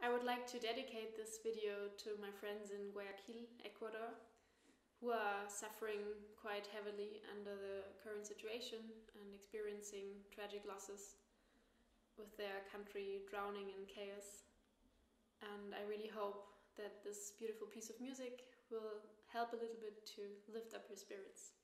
I would like to dedicate this video to my friends in Guayaquil, Ecuador, who are suffering quite heavily under the current situation and experiencing tragic losses with their country drowning in chaos. And I really hope that this beautiful piece of music will help a little bit to lift up your spirits.